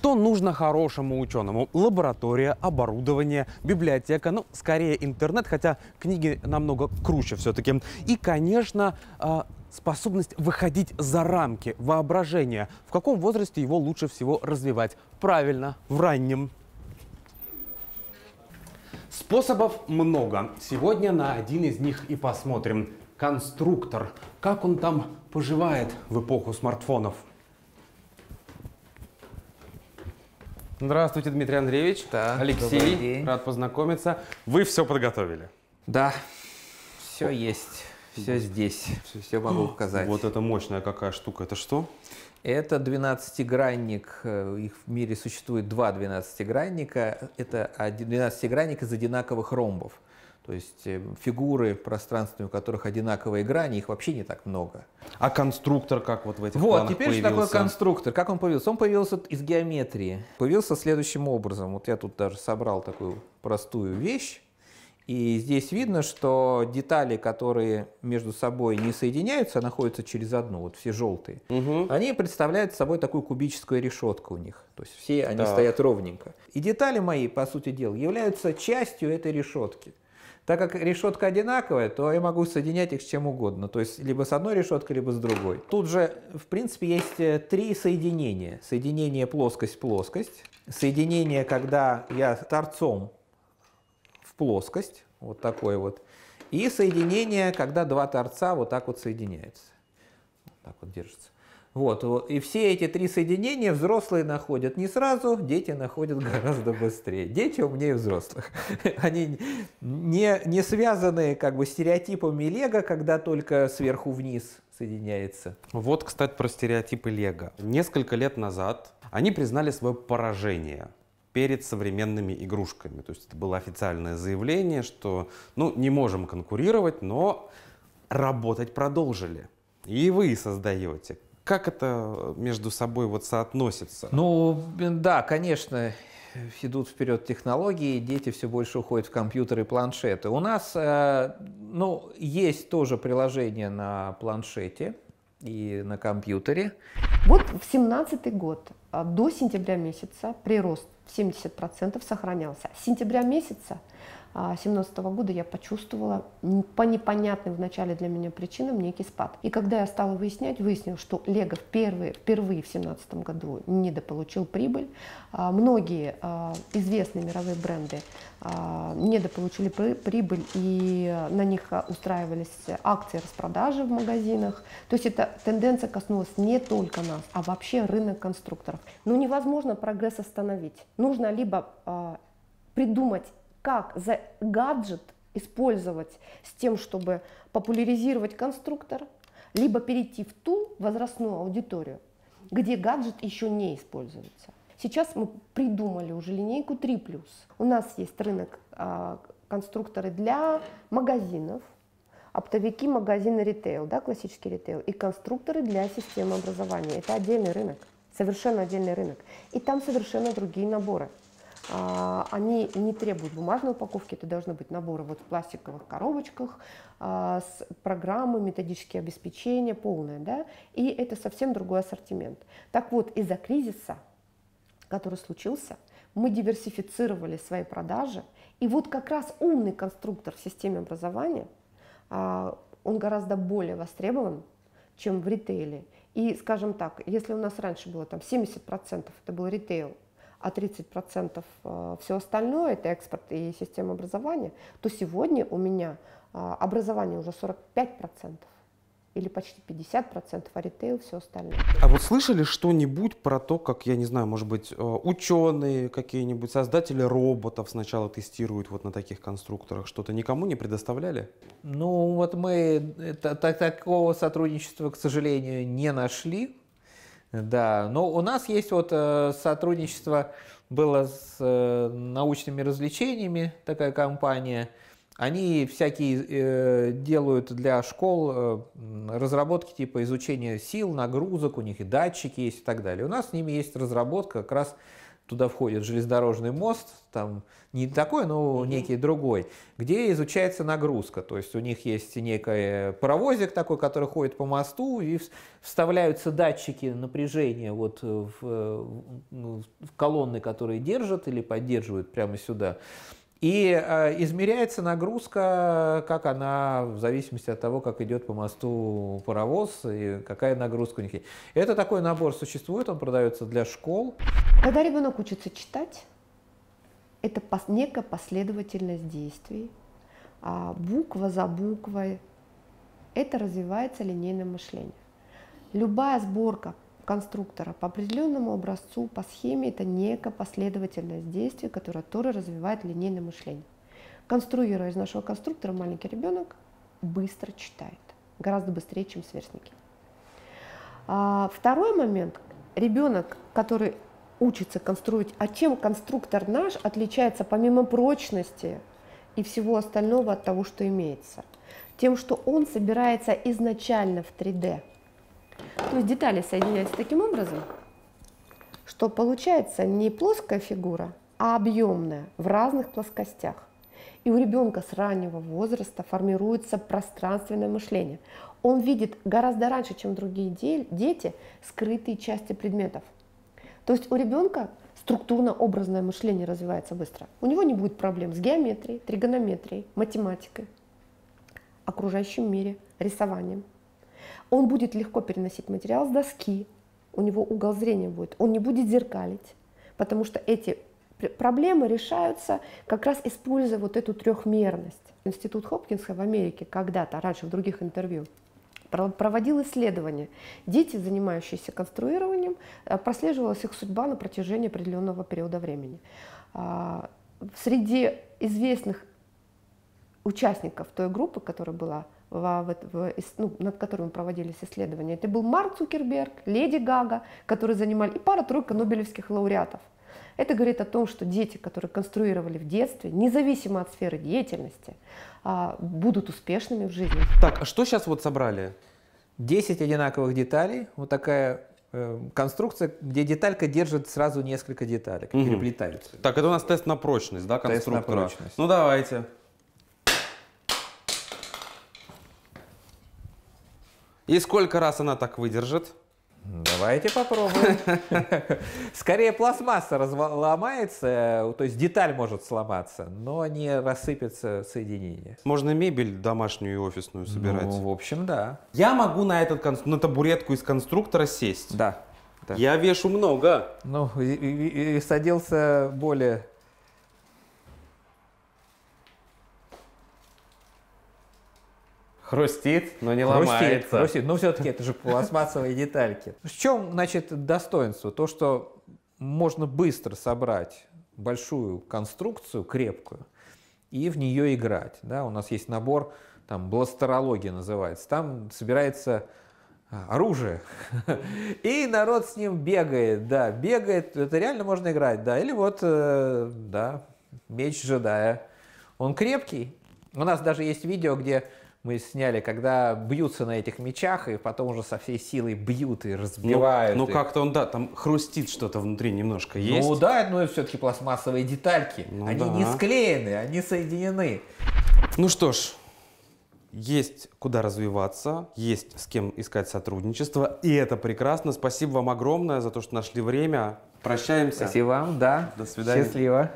Что нужно хорошему ученому? Лаборатория, оборудование, библиотека, ну, скорее интернет, хотя книги намного круче все-таки. И, конечно, а, способность выходить за рамки воображения. В каком возрасте его лучше всего развивать? Правильно, в раннем. Способов много. Сегодня на один из них и посмотрим. Конструктор. Как он там поживает в эпоху смартфонов? Здравствуйте, Дмитрий Андреевич. Да, Алексей, рад познакомиться. Вы все подготовили. Да, все есть, все здесь, все могу показать. Вот это мощная какая штука. Это что? Это 12-гранник, э, их в мире существует два 12-гранника. Это один 12-гранник из одинаковых ромбов. То есть э, фигуры пространственные, у которых одинаковые грани, их вообще не так много. А конструктор как вот в этих Вот, теперь что такое появился? конструктор? Как он появился? Он появился из геометрии. Появился следующим образом. Вот я тут даже собрал такую простую вещь. И здесь видно, что детали, которые между собой не соединяются, а находятся через одну, вот все желтые, Мгм. они представляют собой такую кубическую решетку у них. То есть все они Так. стоят ровненько. И детали мои, по сути дела, являются частью этой решетки. Так как решетка одинаковая, то я могу соединять их с чем угодно. То есть либо с одной решеткой, либо с другой. Тут же, в принципе, есть э, три соединения. Соединение плоскость-плоскость. Соединение, когда я торцом в плоскость, вот такое вот. И соединение, когда два торца вот так вот соединяются. Вот так вот держится. Вот. И все эти три соединения взрослые находят не сразу, дети находят гораздо быстрее. Дети умнее взрослых. Они не, не связаны как бы стереотипами Лего, когда только сверху вниз соединяется. Вот, кстати, про стереотипы Лего. Несколько лет назад они признали свое поражение перед современными игрушками. То есть это было официальное заявление, что ну, не можем конкурировать, но работать продолжили. И вы создаете. Как это между собой вот соотносится? Ну, да, конечно, идут вперед технологии, дети все больше уходят в компьютеры и планшеты. У нас, э, ну, есть тоже приложение на планшете и на компьютере. Вот в семнадцатый год а, до сентября месяца прирост в 70% сохранялся. С сентября месяца 2017 года я почувствовала по непонятным в начале для меня причинам некий спад. И когда я стала выяснять, выяснилось, что Лего впервые, впервые в 2017 году недополучил прибыль. А, Многие а, известные мировые бренды а, недополучили при- прибыль, и на них устраивались акции распродажи в магазинах. То есть эта тенденция коснулась не только нас, а вообще рынок конструкторов. Но невозможно прогресс остановить. Нужно либо придумать, как за гаджет использовать с тем, чтобы популяризировать конструктор, либо перейти в ту возрастную аудиторию, где гаджет еще не используется. Сейчас мы придумали уже линейку 3+. У нас есть рынок а, конструкторы для магазинов, оптовики, магазины ритейл, да, классический ритейл, и конструкторы для системы образования. Это отдельный рынок, совершенно отдельный рынок. И там совершенно другие наборы. А, Они не требуют бумажной упаковки, это должны быть наборы вот в пластиковых коробочках а, с программой, методические обеспечения, полное, да, и это совсем другой ассортимент. Так вот, из-за кризиса, который случился, мы диверсифицировали свои продажи, и вот как раз умный конструктор в системе образования, а, он гораздо более востребован, чем в ритейле. И, скажем так, если у нас раньше было там 70% это был ритейл, а 30% все остальное это экспорт и система образования, то сегодня у меня а, образование уже 45% или почти 50%, а ритейл все остальное. А вот слышали что-нибудь про то, как, я не знаю, может быть, э, ученые какие-нибудь, создатели роботов сначала тестируют вот на таких конструкторах? Что-то никому не предоставляли? Ну, вот мы это- так- такого сотрудничества, к сожалению, не нашли. Да, но у нас есть вот э, сотрудничество было с э, научными развлечениями, такая компания. Они всякие э, делают для школ разработки типа изучения сил, нагрузок, у них и датчики есть и так далее. У нас с ними есть разработка как раз туда входит железнодорожный мост, там не такой, но некий другой, где изучается нагрузка. То есть у них есть некий паровозик такой, который ходит по мосту, и вставляются датчики напряжения вот в, ну, в колонны, которые держат или поддерживают прямо сюда. И э, измеряется нагрузка, как она, в зависимости от того, как идет по мосту паровоз и какая нагрузка у них есть. Это такой набор существует, он продается для школ. Когда ребенок учится читать, это некая последовательность действий, а буква за буквой. Это развивается линейное мышление. Любая сборка конструктора по определенному образцу, по схеме, это некая последовательность действий, которая тоже развивает линейное мышление. Конструируя из нашего конструктора, маленький ребенок быстро читает, гораздо быстрее, чем сверстники. А второй момент. Ребенок, который учится конструировать, а чем конструктор наш отличается помимо прочности и всего остального от того, что имеется? Тем, что он собирается изначально в 3D – то есть детали соединяются таким образом, что получается не плоская фигура, а объемная в разных плоскостях. И у ребенка с раннего возраста формируется пространственное мышление. Он видит гораздо раньше, чем другие дети, скрытые части предметов. То есть у ребенка структурно-образное мышление развивается быстро. У него не будет проблем с геометрией, тригонометрией, математикой, окружающим мире, рисованием. Он будет легко переносить материал с доски, у него угол зрения будет, он не будет зеркалить, потому что эти проблемы решаются как раз используя вот эту трехмерность. Институт Хопкинса в Америке когда-то, раньше в других интервью, проводил исследования. Дети, занимающиеся конструированием, э, прослеживалась их судьба на протяжении определенного периода времени. А, среди известных участников той группы, которая была в, в, ну, над которыми проводились исследования. Это был Марк Цукерберг, Леди Гага, которые занимали, и пара-тройка нобелевских лауреатов. Это говорит о том, что дети, которые конструировали в детстве, независимо от сферы деятельности, а, будут успешными в жизни. Так, а что сейчас вот собрали? 10 одинаковых деталей, вот такая э, конструкция, где деталька держит сразу несколько деталей, угу. переплетаются. Так, это у нас тест на прочность, да, конструктора? Тест на прочность. Ну давайте. И сколько раз она так выдержит? Давайте попробуем. Скорее пластмасса ломается, то есть деталь может сломаться, но не рассыпется соединение. Можно мебель домашнюю и офисную собирать? Ну, в общем, да. Я могу на, этот, на табуретку из конструктора сесть? Да. да. Я вешу много. Ну, и, и, и садился более Хрустит, но не хрустит, ломается. Хрустит, но все-таки это же пластмассовые детальки. В чем, значит, достоинство? То, что можно быстро собрать большую конструкцию, крепкую, и в нее играть. Да? У нас есть набор, там, бластерология называется. Там собирается а, оружие. И народ с ним бегает, да, бегает, это реально можно играть, да. Или вот, э, да, меч джедая. Он крепкий. У нас даже есть видео, где мы сняли, когда бьются на этих мечах, и потом уже со всей силой бьют и разбивают. Ну, ну как-то он, да, там хрустит что-то внутри немножко ну есть. Ну да, но все-таки пластмассовые детальки. Ну, они да. не склеены, они соединены. Ну что ж, есть куда развиваться, есть с кем искать сотрудничество, и это прекрасно. Спасибо вам огромное за то, что нашли время. Прощаемся. Спасибо вам, да. До свидания. Счастливо.